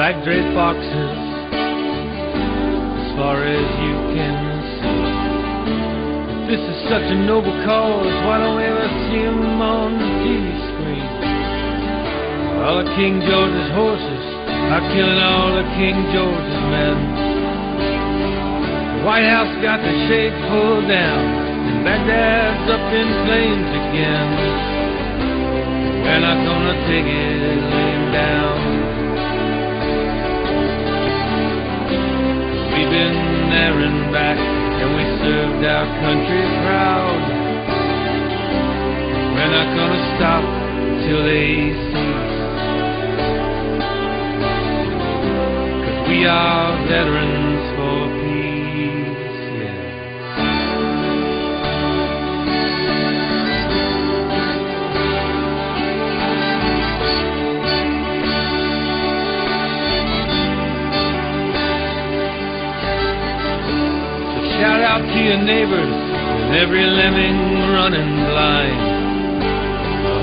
like draped boxes as far as you can see. This is such a noble cause, why don't we ever see 'em on the TV screen? All of King George's horses are killing all of King George's men. The White House got the shade pulled down, and Baghdad's up in flames again. We're not gonna take it laying down. Back, and we served our country proud. We're not gonna stop till they cease. Cause we are veterans for shout out to your neighbors and every lemming running blind.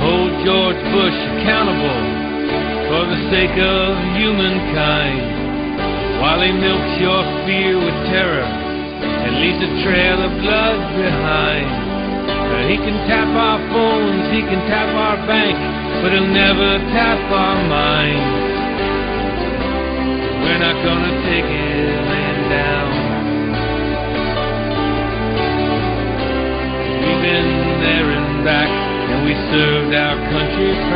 Hold George Bush accountable for the sake of humankind. While he milks your fear with terror and leaves a trail of blood behind. He can tap our phones, he can tap our bank, but he'll never tap our minds. We're not gonna our country